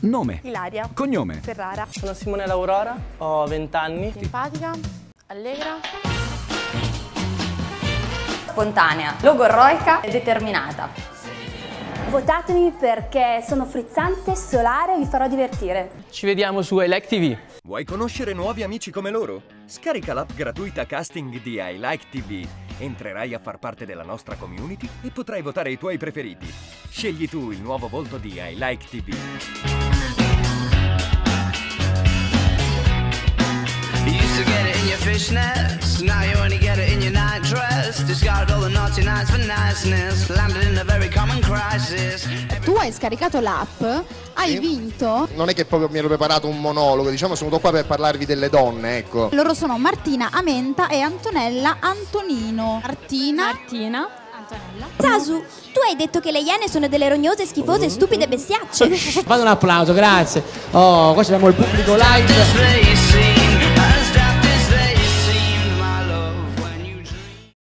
Nome. Ilaria. Cognome. Ferrara. Sono Simone Aurora, ho 20 anni. Simpatica. Allegra. Spontanea, logorroica e determinata. Votatemi perché sono frizzante, solare e vi farò divertire. Ci vediamo su Elect TV. Vuoi conoscere nuovi amici come loro? Scarica l'app gratuita casting di I Like TV. Entrerai a far parte della nostra community e potrai votare i tuoi preferiti. Scegli tu il nuovo volto di I Like TV. Fishnets, now you only get it in your night dress. Discarded all the naughty nights for niceness, landed in a very. Tu hai scaricato l'app, hai Sì. vinto. Non è che proprio mi ero preparato un monologo, diciamo sono venuto qua per parlarvi delle donne, ecco. Loro sono Martina Amenta e Antonella Antonino. Martina. Martina. Antonella. Sasu, tu hai detto che le iene sono delle rognose, schifose, stupide bestiacce. Fate un applauso, grazie. Oh, qua abbiamo il pubblico live.